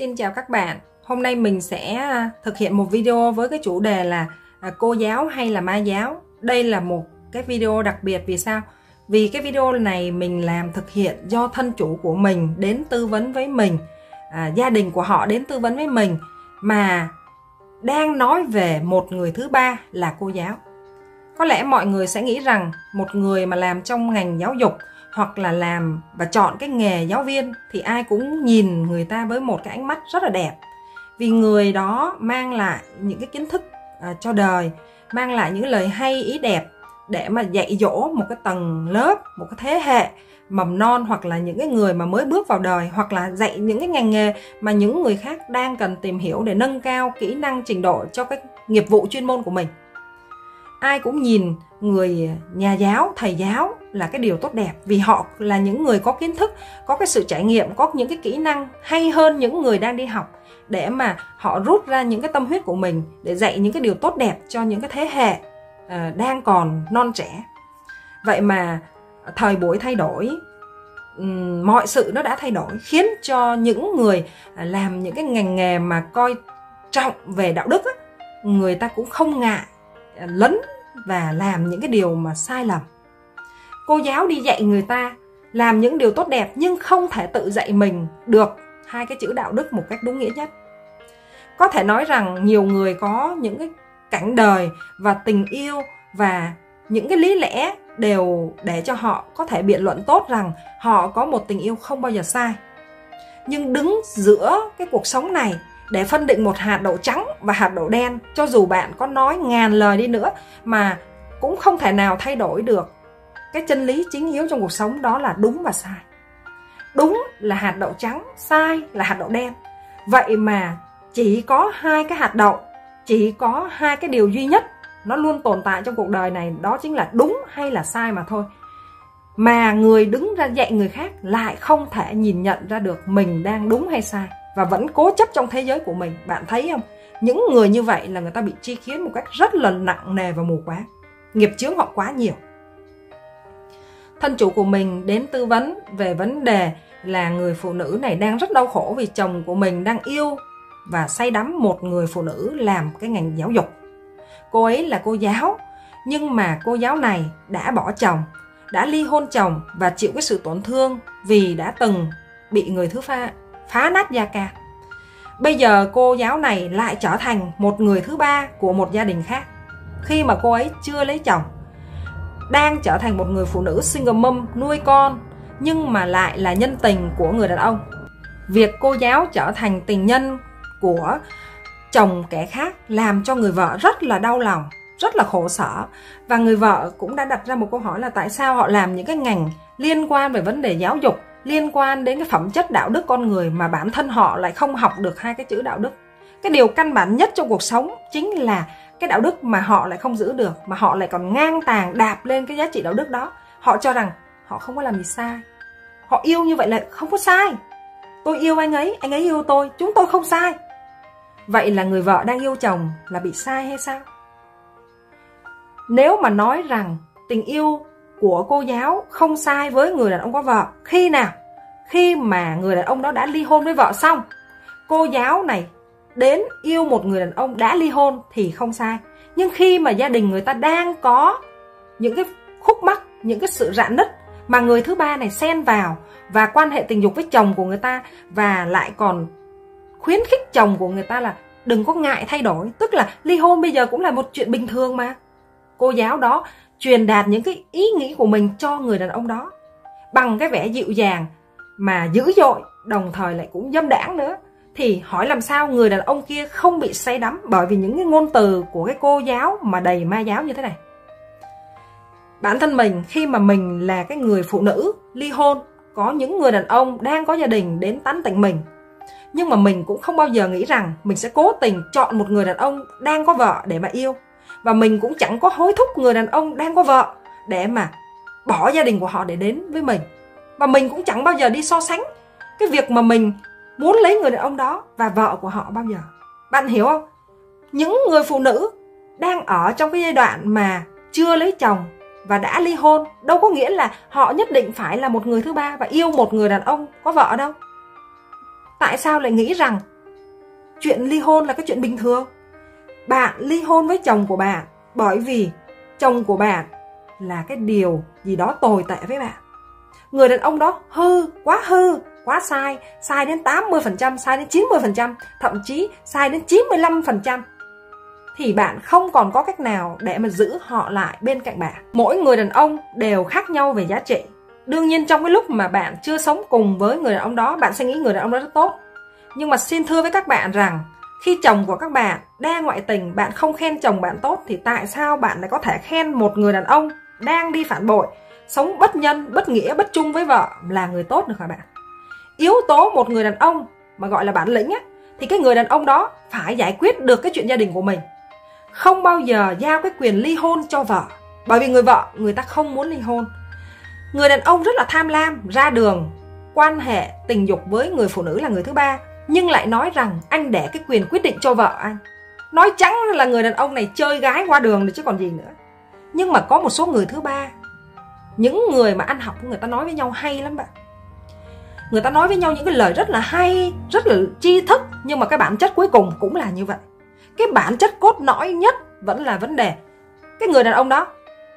Xin chào các bạn. Hôm nay mình sẽ à, thực hiện một video với cái chủ đề là à, cô giáo hay là ma giáo. Đây là một cái video đặc biệt vì sao? Vì cái video này mình làm thực hiện do thân chủ của mình đến tư vấn với mình, à, gia đình của họ đến tư vấn với mình mà đang nói về một người thứ ba là cô giáo. Có lẽ mọi người sẽ nghĩ rằng một người mà làm trong ngành giáo dục hoặc là làm và chọn cái nghề giáo viên thì ai cũng nhìn người ta với một cái ánh mắt rất là đẹp. Vì người đó mang lại những cái kiến thức à, cho đời mang lại những lời hay ý đẹp để mà dạy dỗ một cái tầng lớp một cái thế hệ mầm non hoặc là những cái người mà mới bước vào đời hoặc là dạy những cái ngành nghề mà những người khác đang cần tìm hiểu để nâng cao kỹ năng trình độ cho cái nghiệp vụ chuyên môn của mình ai cũng nhìn người nhà giáo thầy giáo là cái điều tốt đẹp vì họ là những người có kiến thức có cái sự trải nghiệm có những cái kỹ năng hay hơn những người đang đi học để mà họ rút ra những cái tâm huyết của mình để dạy những cái điều tốt đẹp cho những cái thế hệ uh, đang còn non trẻ. Vậy mà thời buổi thay đổi um, mọi sự nó đã thay đổi khiến cho những người làm những cái ngành nghề mà coi trọng về đạo đức á, người ta cũng không ngại lấn và làm những cái điều mà sai lầm. Cô giáo đi dạy người ta làm những điều tốt đẹp nhưng không thể tự dạy mình được hai cái chữ đạo đức một cách đúng nghĩa nhất. Có thể nói rằng nhiều người có những cái cảnh đời và tình yêu và những cái lý lẽ đều để cho họ có thể biện luận tốt rằng họ có một tình yêu không bao giờ sai. Nhưng đứng giữa cái cuộc sống này để phân định một hạt đậu trắng và hạt đậu đen, cho dù bạn có nói ngàn lời đi nữa mà cũng không thể nào thay đổi được. Cái chân lý chính yếu trong cuộc sống đó là đúng và sai. Đúng là hạt đậu trắng, sai là hạt đậu đen. Vậy mà chỉ có hai cái hạt đậu, chỉ có hai cái điều duy nhất nó luôn tồn tại trong cuộc đời này, đó chính là đúng hay là sai mà thôi. Mà người đứng ra dạy người khác lại không thể nhìn nhận ra được mình đang đúng hay sai và vẫn cố chấp trong thế giới của mình. Bạn thấy không? Những người như vậy là người ta bị chi khiến một cách rất là nặng nề và mù quáng. Nghiệp chướng họ quá nhiều. Thân chủ của mình đến tư vấn về vấn đề là người phụ nữ này đang rất đau khổ vì chồng của mình đang yêu và say đắm một người phụ nữ làm cái ngành giáo dục. Cô ấy là cô giáo, nhưng mà cô giáo này đã bỏ chồng, đã ly hôn chồng và chịu cái sự tổn thương vì đã từng bị người thứ pha phá nát gia ca. Bây giờ cô giáo này lại trở thành một người thứ ba của một gia đình khác. Khi mà cô ấy chưa lấy chồng, đang trở thành một người phụ nữ single mom nuôi con, nhưng mà lại là nhân tình của người đàn ông. Việc cô giáo trở thành tình nhân của chồng kẻ khác làm cho người vợ rất là đau lòng, rất là khổ sở. Và người vợ cũng đã đặt ra một câu hỏi là tại sao họ làm những cái ngành liên quan về vấn đề giáo dục liên quan đến cái phẩm chất đạo đức con người mà bản thân họ lại không học được hai cái chữ đạo đức. Cái điều căn bản nhất trong cuộc sống chính là cái đạo đức mà họ lại không giữ được, mà họ lại còn ngang tàng đạp lên cái giá trị đạo đức đó. Họ cho rằng họ không có làm gì sai. Họ yêu như vậy là không có sai. Tôi yêu anh ấy anh ấy yêu tôi, chúng tôi không sai. Vậy là người vợ đang yêu chồng là bị sai hay sao? Nếu mà nói rằng tình yêu của cô giáo không sai với người đàn ông có vợ. Khi nào? Khi mà người đàn ông đó đã ly hôn với vợ xong. Cô giáo này đến yêu một người đàn ông đã ly hôn thì không sai. Nhưng khi mà gia đình người ta đang có những cái khúc mắc, những cái sự rạn nứt mà người thứ ba này xen vào và quan hệ tình dục với chồng của người ta và lại còn khuyến khích chồng của người ta là đừng có ngại thay đổi. Tức là ly hôn bây giờ cũng là một chuyện bình thường mà cô giáo đó truyền đạt những cái ý nghĩ của mình cho người đàn ông đó, bằng cái vẻ dịu dàng mà dữ dội, đồng thời lại cũng dâm đãng nữa. Thì hỏi làm sao người đàn ông kia không bị say đắm bởi vì những cái ngôn từ của cái cô giáo mà đầy ma giáo như thế này. Bản thân mình, khi mà mình là cái người phụ nữ ly hôn, có những người đàn ông đang có gia đình đến tán tỉnh mình, nhưng mà mình cũng không bao giờ nghĩ rằng mình sẽ cố tình chọn một người đàn ông đang có vợ để mà yêu và mình cũng chẳng có hối thúc người đàn ông đang có vợ để mà bỏ gia đình của họ để đến với mình. Và mình cũng chẳng bao giờ đi so sánh cái việc mà mình muốn lấy người đàn ông đó và vợ của họ bao giờ. Bạn hiểu không? Những người phụ nữ đang ở trong cái giai đoạn mà chưa lấy chồng và đã ly hôn, đâu có nghĩa là họ nhất định phải là một người thứ ba và yêu một người đàn ông có vợ đâu. Tại sao lại nghĩ rằng chuyện ly hôn là cái chuyện bình thường? Bạn ly hôn với chồng của bạn bởi vì chồng của bạn là cái điều gì đó tồi tệ với bạn. Người đàn ông đó hư, quá hư, quá sai sai đến 80% sai đến 90% thậm chí sai đến 95% thì bạn không còn có cách nào để mà giữ họ lại bên cạnh bạn. Mỗi người đàn ông đều khác nhau về giá trị. Đương nhiên trong cái lúc mà bạn chưa sống cùng với người đàn ông đó, bạn sẽ nghĩ người đàn ông đó rất tốt. Nhưng mà xin thưa với các bạn rằng khi chồng của các bạn đang ngoại tình, bạn không khen chồng bạn tốt thì tại sao bạn lại có thể khen một người đàn ông đang đi phản bội, sống bất nhân, bất nghĩa, bất chung với vợ là người tốt được hả bạn? Yếu tố một người đàn ông mà gọi là bản lĩnh á, thì cái người đàn ông đó phải giải quyết được cái chuyện gia đình của mình. Không bao giờ giao cái quyền ly hôn cho vợ, bởi vì người vợ, người ta không muốn ly hôn. Người đàn ông rất là tham lam, ra đường, quan hệ tình dục với người phụ nữ là người thứ ba nhưng lại nói rằng anh để cái quyền quyết định cho vợ anh. Nói trắng là người đàn ông này chơi gái qua đường rồi chứ còn gì nữa. Nhưng mà có một số người thứ ba. Những người mà ăn học, người ta nói với nhau hay lắm bạn. Người ta nói với nhau những cái lời rất là hay, rất là tri thức, nhưng mà cái bản chất cuối cùng cũng là như vậy. Cái bản chất cốt lõi nhất vẫn là vấn đề cái người đàn ông đó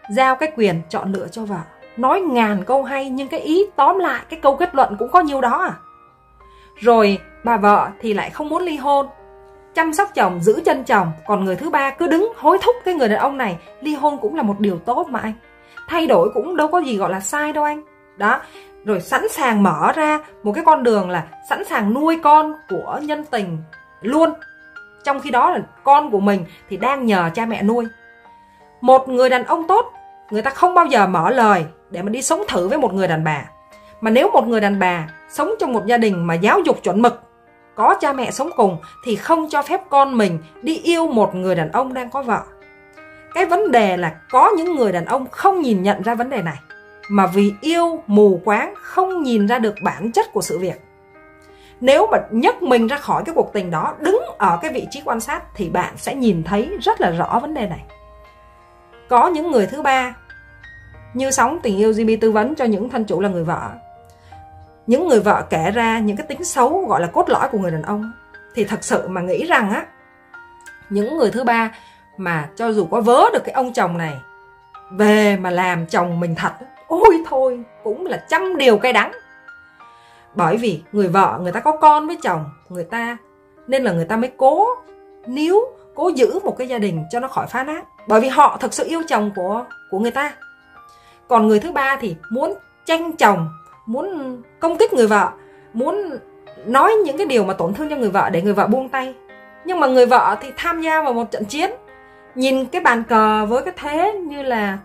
giao cái quyền chọn lựa cho vợ. Nói ngàn câu hay nhưng cái ý tóm lại, cái câu kết luận cũng có nhiêu đó à rồi, bà vợ thì lại không muốn ly hôn. Chăm sóc chồng, giữ chân chồng, còn người thứ ba cứ đứng hối thúc cái người đàn ông này, ly hôn cũng là một điều tốt mà anh. Thay đổi cũng đâu có gì gọi là sai đâu anh. Đó, rồi sẵn sàng mở ra một cái con đường là sẵn sàng nuôi con của nhân tình luôn. Trong khi đó là con của mình thì đang nhờ cha mẹ nuôi. Một người đàn ông tốt, người ta không bao giờ mở lời để mà đi sống thử với một người đàn bà mà nếu một người đàn bà sống trong một gia đình mà giáo dục chuẩn mực, có cha mẹ sống cùng thì không cho phép con mình đi yêu một người đàn ông đang có vợ. Cái vấn đề là có những người đàn ông không nhìn nhận ra vấn đề này, mà vì yêu, mù quáng, không nhìn ra được bản chất của sự việc. Nếu mà nhấc mình ra khỏi cái cuộc tình đó, đứng ở cái vị trí quan sát thì bạn sẽ nhìn thấy rất là rõ vấn đề này. Có những người thứ ba như sóng tình yêu GB tư vấn cho những thân chủ là người vợ những người vợ kể ra những cái tính xấu, gọi là cốt lõi của người đàn ông, thì thật sự mà nghĩ rằng á, những người thứ ba mà cho dù có vớ được cái ông chồng này, về mà làm chồng mình thật, ôi thôi, cũng là trăm điều cay đắng. Bởi vì người vợ, người ta có con với chồng, người ta, nên là người ta mới cố, níu, cố giữ một cái gia đình cho nó khỏi phá nát. Bởi vì họ thực sự yêu chồng của của người ta. Còn người thứ ba thì muốn tranh chồng muốn công kích người vợ, muốn nói những cái điều mà tổn thương cho người vợ để người vợ buông tay. Nhưng mà người vợ thì tham gia vào một trận chiến, nhìn cái bàn cờ với cái thế như là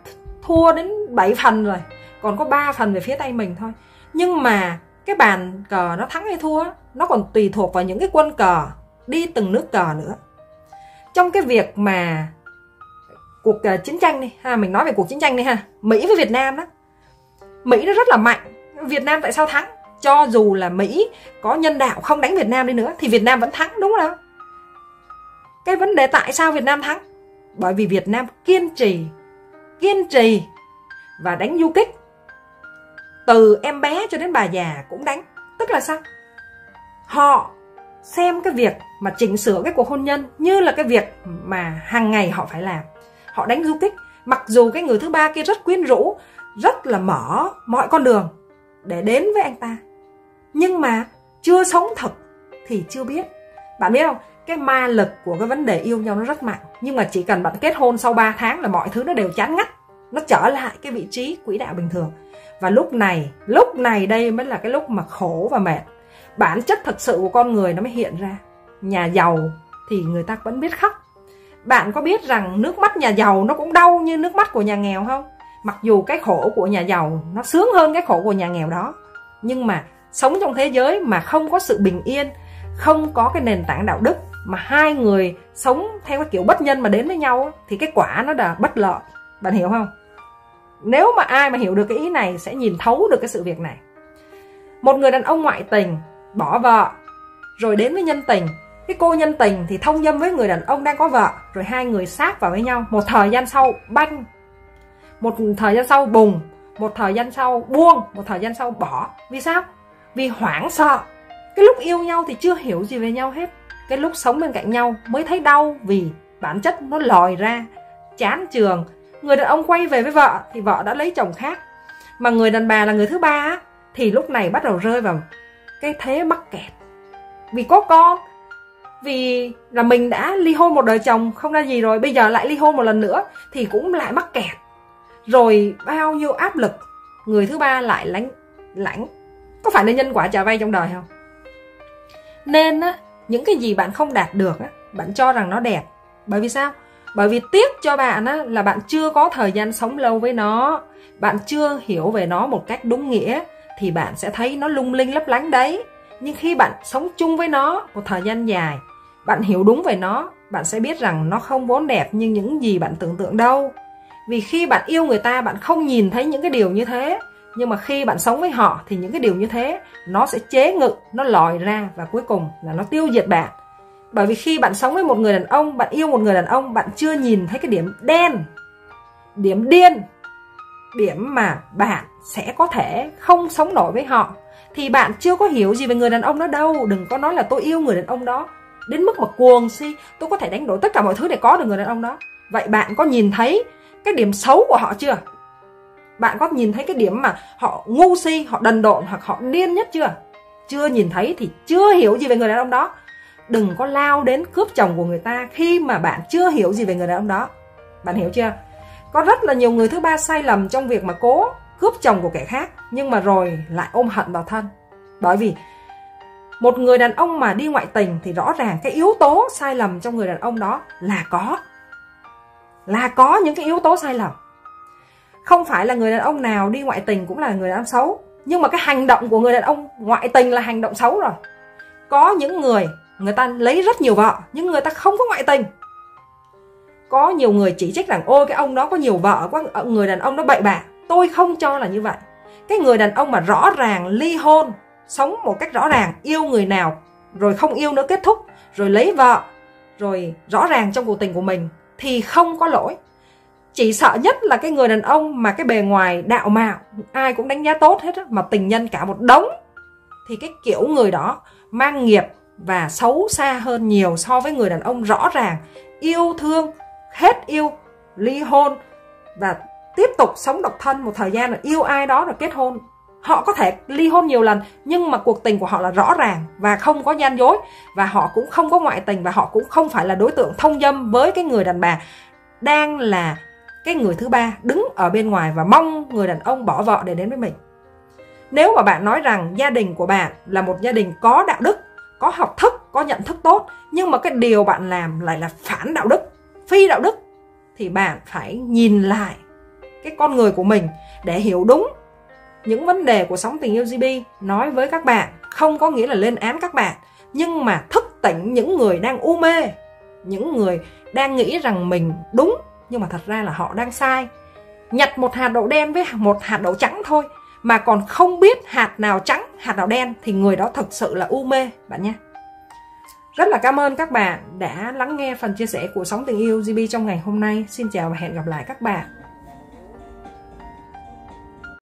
thua đến 7 phần rồi, còn có 3 phần về phía tay mình thôi. Nhưng mà cái bàn cờ nó thắng hay thua, nó còn tùy thuộc vào những cái quân cờ, đi từng nước cờ nữa. Trong cái việc mà cuộc à, chiến tranh đi ha, mình nói về cuộc chiến tranh đi ha, mỹ với việt nam đó mỹ nó rất là mạnh việt nam tại sao thắng? Cho dù là mỹ có nhân đạo không đánh việt nam đi nữa, thì việt nam vẫn thắng, đúng không cái vấn đề tại sao việt nam thắng? Bởi vì việt nam kiên trì kiên trì và đánh du kích. Từ em bé cho đến bà già cũng đánh. Tức là sao? Họ xem cái việc mà chỉnh sửa cái cuộc hôn nhân như là cái việc mà hàng ngày họ phải làm. Họ đánh du kích. Mặc dù cái người thứ ba kia rất quyến rũ, rất là mở mọi con đường để đến với anh ta. Nhưng mà chưa sống thật thì chưa biết. Bạn biết không? Cái ma lực của cái vấn đề yêu nhau nó rất mạnh. Nhưng mà chỉ cần bạn kết hôn sau 3 tháng là mọi thứ nó đều chán ngắt. Nó trở lại cái vị trí quỹ đạo bình thường. Và lúc này lúc này đây mới là cái lúc mà khổ và mệt. Bản chất thật sự của con người nó mới hiện ra. Nhà giàu thì người ta vẫn biết khóc. Bạn có biết rằng nước mắt nhà giàu nó cũng đau như nước mắt của nhà nghèo không? Mặc dù cái khổ của nhà giàu, nó sướng hơn cái khổ của nhà nghèo đó, nhưng mà sống trong thế giới mà không có sự bình yên, không có cái nền tảng đạo đức mà hai người sống theo cái kiểu bất nhân mà đến với nhau thì cái quả nó là bất lợi. Bạn hiểu không? Nếu mà ai mà hiểu được cái ý này sẽ nhìn thấu được cái sự việc này. Một người đàn ông ngoại tình, bỏ vợ, rồi đến với nhân tình. Cái cô nhân tình thì thông dâm với người đàn ông đang có vợ, rồi hai người sát vào với nhau. Một thời gian sau, banh một thời gian sau bùng, một thời gian sau buông, một thời gian sau bỏ. Vì sao? Vì hoảng sợ. Cái lúc yêu nhau thì chưa hiểu gì về nhau hết. Cái lúc sống bên cạnh nhau mới thấy đau vì bản chất nó lòi ra, chán trường người đàn ông quay về với vợ thì vợ đã lấy chồng khác. Mà người đàn bà là người thứ ba thì lúc này bắt đầu rơi vào cái thế mắc kẹt. Vì có con, vì là mình đã ly hôn một đời chồng không ra gì rồi, bây giờ lại ly hôn một lần nữa thì cũng lại mắc kẹt rồi bao nhiêu áp lực người thứ ba lại lãnh lãnh. Có phải là nhân quả trả vay trong đời không? Nên á, những cái gì bạn không đạt được á, bạn cho rằng nó đẹp. Bởi vì sao? Bởi vì tiếc cho bạn á, là bạn chưa có thời gian sống lâu với nó. Bạn chưa hiểu về nó một cách đúng nghĩa, thì bạn sẽ thấy nó lung linh lấp lánh đấy. Nhưng khi bạn sống chung với nó một thời gian dài, bạn hiểu đúng về nó, bạn sẽ biết rằng nó không vốn đẹp như những gì bạn tưởng tượng đâu vì khi bạn yêu người ta, bạn không nhìn thấy những cái điều như thế. Nhưng mà khi bạn sống với họ thì những cái điều như thế, nó sẽ chế ngự, nó lòi ra và cuối cùng là nó tiêu diệt bạn. Bởi vì khi bạn sống với một người đàn ông, bạn yêu một người đàn ông, bạn chưa nhìn thấy cái điểm đen, điểm điên, điểm mà bạn sẽ có thể không sống nổi với họ. Thì bạn chưa có hiểu gì về người đàn ông đó đâu. Đừng có nói là tôi yêu người đàn ông đó. Đến mức mà cuồng si, tôi có thể đánh đổi tất cả mọi thứ để có được người đàn ông đó. Vậy bạn có nhìn thấy cái điểm xấu của họ chưa? Bạn có nhìn thấy cái điểm mà họ ngu si, họ đần độn hoặc họ điên nhất chưa? Chưa nhìn thấy thì chưa hiểu gì về người đàn ông đó. Đừng có lao đến cướp chồng của người ta khi mà bạn chưa hiểu gì về người đàn ông đó. Bạn hiểu chưa? Có rất là nhiều người thứ ba sai lầm trong việc mà cố cướp chồng của kẻ khác, nhưng mà rồi lại ôm hận vào thân. Bởi vì một người đàn ông mà đi ngoại tình thì rõ ràng cái yếu tố sai lầm trong người đàn ông đó là có là có những cái yếu tố sai lầm. Không phải là người đàn ông nào đi ngoại tình cũng là người đàn ông xấu, nhưng mà cái hành động của người đàn ông ngoại tình là hành động xấu rồi. Có những người người ta lấy rất nhiều vợ, nhưng người ta không có ngoại tình. Có nhiều người chỉ trích rằng, ôi, cái ông đó có nhiều vợ, quá, người đàn ông đó bậy bạ. Tôi không cho là như vậy. Cái người đàn ông mà rõ ràng ly hôn, sống một cách rõ ràng, yêu người nào, rồi không yêu nữa, kết thúc, rồi lấy vợ, rồi rõ ràng trong cuộc tình của mình thì không có lỗi. Chỉ sợ nhất là cái người đàn ông mà cái bề ngoài đạo mạo ai cũng đánh giá tốt hết á, mà tình nhân cả một đống thì cái kiểu người đó mang nghiệp và xấu xa hơn nhiều so với người đàn ông rõ ràng yêu thương hết yêu ly hôn và tiếp tục sống độc thân một thời gian là yêu ai đó rồi kết hôn họ có thể ly hôn nhiều lần, nhưng mà cuộc tình của họ là rõ ràng và không có gian dối. Và họ cũng không có ngoại tình và họ cũng không phải là đối tượng thông dâm với cái người đàn bà đang là cái người thứ ba đứng ở bên ngoài và mong người đàn ông bỏ vợ để đến với mình. Nếu mà bạn nói rằng gia đình của bạn là một gia đình có đạo đức, có học thức, có nhận thức tốt, nhưng mà cái điều bạn làm lại là phản đạo đức, phi đạo đức, thì bạn phải nhìn lại cái con người của mình để hiểu đúng những vấn đề của sóng tình yêu GB nói với các bạn không có nghĩa là lên án các bạn, nhưng mà thức tỉnh những người đang u mê, những người đang nghĩ rằng mình đúng nhưng mà thật ra là họ đang sai nhặt một hạt đậu đen với một hạt đậu trắng thôi, mà còn không biết hạt nào trắng, hạt nào đen thì người đó thực sự là u mê, bạn nhé rất là cảm ơn các bạn đã lắng nghe phần chia sẻ của Sóng Tình Yêu GB trong ngày hôm nay. Xin chào và hẹn gặp lại các bạn.